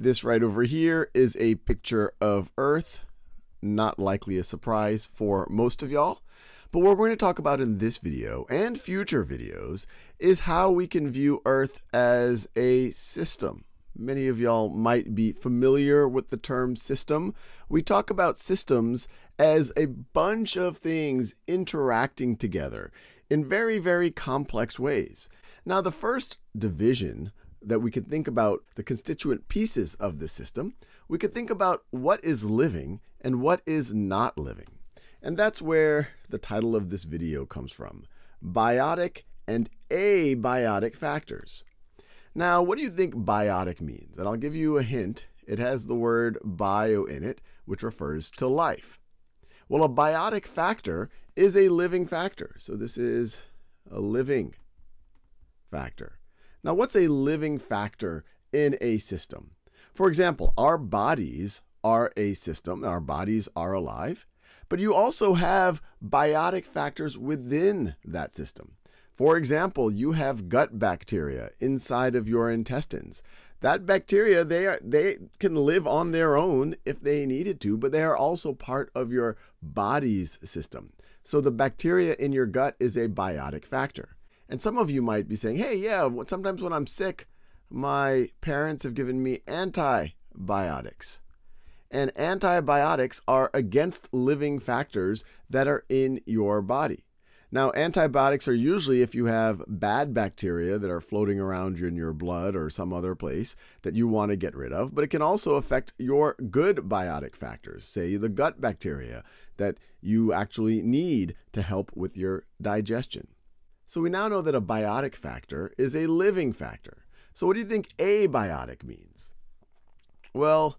This right over here is a picture of Earth. Not likely a surprise for most of y'all. But what we're going to talk about in this video and future videos is how we can view Earth as a system. Many of y'all might be familiar with the term system. We talk about systems as a bunch of things interacting together in very, very complex ways. Now, the first division that we could think about the constituent pieces of the system, we could think about what is living and what is not living. And that's where the title of this video comes from biotic and abiotic factors. Now, what do you think biotic means? And I'll give you a hint. It has the word bio in it, which refers to life. Well, a biotic factor is a living factor. So this is a living factor. Now, what's a living factor in a system? For example, our bodies are a system, our bodies are alive, but you also have biotic factors within that system. For example, you have gut bacteria inside of your intestines. That bacteria, they, are, they can live on their own if they needed to, but they are also part of your body's system. So the bacteria in your gut is a biotic factor. And some of you might be saying, hey, yeah, sometimes when I'm sick, my parents have given me antibiotics. And antibiotics are against living factors that are in your body. Now, antibiotics are usually if you have bad bacteria that are floating around in your blood or some other place that you want to get rid of, but it can also affect your good biotic factors, say the gut bacteria that you actually need to help with your digestion. So we now know that a biotic factor is a living factor. So what do you think abiotic means? Well,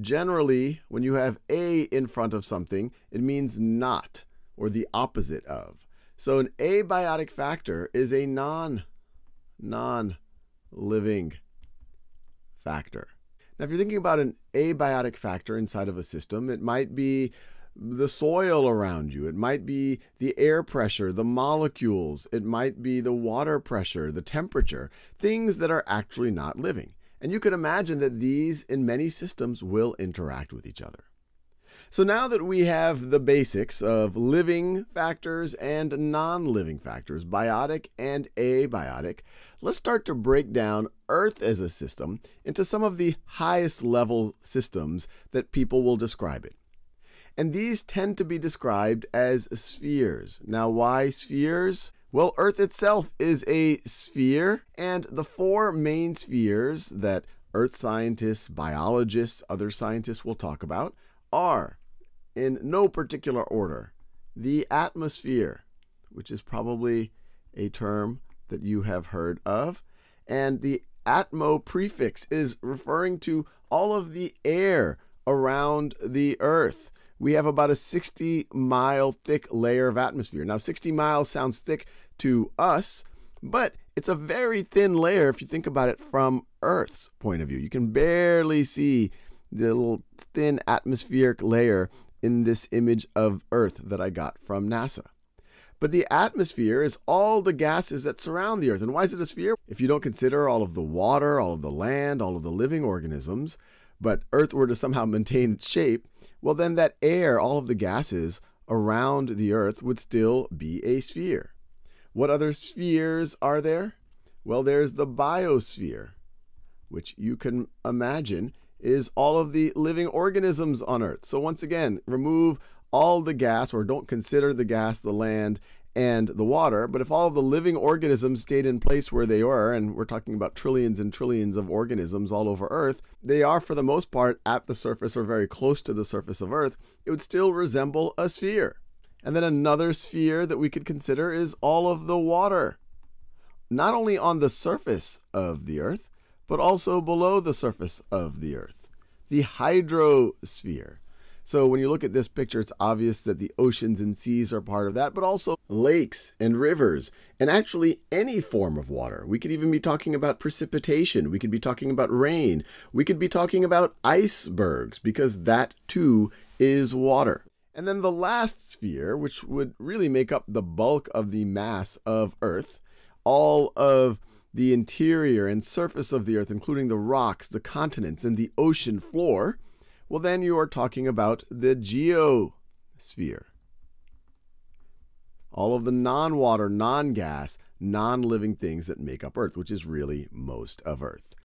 generally, when you have a in front of something, it means not or the opposite of. So an abiotic factor is a non non living factor. Now, if you're thinking about an abiotic factor inside of a system, it might be the soil around you. It might be the air pressure, the molecules. It might be the water pressure, the temperature, things that are actually not living. And you can imagine that these, in many systems, will interact with each other. So now that we have the basics of living factors and non living factors, biotic and abiotic, let's start to break down Earth as a system into some of the highest level systems that people will describe it. And these tend to be described as spheres. Now, why spheres? Well, Earth itself is a sphere, and the four main spheres that Earth scientists, biologists, other scientists will talk about are, in no particular order, the atmosphere, which is probably a term that you have heard of, and the atmo prefix is referring to all of the air around the Earth. We have about a 60 mile thick layer of atmosphere. Now, 60 miles sounds thick to us, but it's a very thin layer if you think about it from Earth's point of view. You can barely see the little thin atmospheric layer in this image of Earth that I got from NASA. But the atmosphere is all the gases that surround the Earth. And why is it a sphere? If you don't consider all of the water, all of the land, all of the living organisms, but Earth were to somehow maintain its shape, well, then that air, all of the gases around the Earth would still be a sphere. What other spheres are there? Well, there's the biosphere, which you can imagine is all of the living organisms on Earth. So, once again, remove all the gas, or don't consider the gas, the land, and the water. But if all of the living organisms stayed in place where they were, and we're talking about trillions and trillions of organisms all over Earth, they are for the most part at the surface or very close to the surface of Earth, it would still resemble a sphere. And then another sphere that we could consider is all of the water, not only on the surface of the Earth, but also below the surface of the Earth, the hydrosphere. So when you look at this picture, it's obvious that the oceans and seas are part of that, but also lakes and rivers, and actually any form of water. We could even be talking about precipitation. We could be talking about rain. We could be talking about icebergs, because that too is water. And then the last sphere, which would really make up the bulk of the mass of Earth, all of the interior and surface of the earth, including the rocks, the continents, and the ocean floor, well, then you are talking about the geosphere. All of the non water, non gas, non living things that make up Earth, which is really most of Earth.